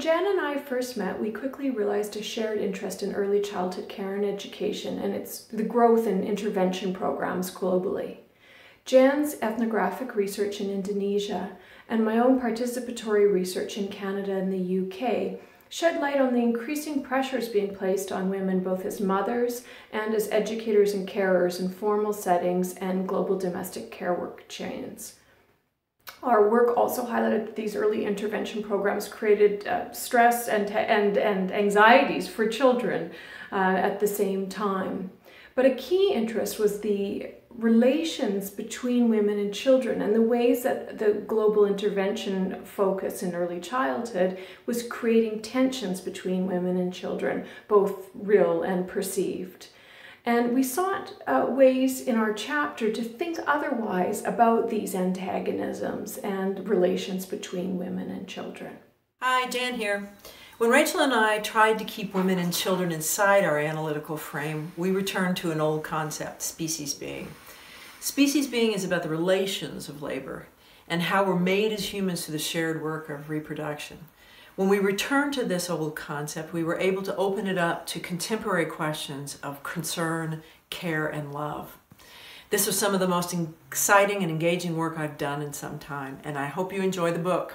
Jan and I first met, we quickly realized a shared interest in early childhood care and education and its the growth in intervention programs globally. Jan's ethnographic research in Indonesia and my own participatory research in Canada and the UK shed light on the increasing pressures being placed on women both as mothers and as educators and carers in formal settings and global domestic care work chains. Our work also highlighted that these early intervention programs created uh, stress and, and, and anxieties for children uh, at the same time. But a key interest was the relations between women and children and the ways that the global intervention focus in early childhood was creating tensions between women and children, both real and perceived. And we sought uh, ways in our chapter to think otherwise about these antagonisms and relations between women and children. Hi, Jan here. When Rachel and I tried to keep women and children inside our analytical frame, we returned to an old concept, species being. Species being is about the relations of labor and how we're made as humans through the shared work of reproduction. When we returned to this old concept, we were able to open it up to contemporary questions of concern, care, and love. This was some of the most exciting and engaging work I've done in some time, and I hope you enjoy the book.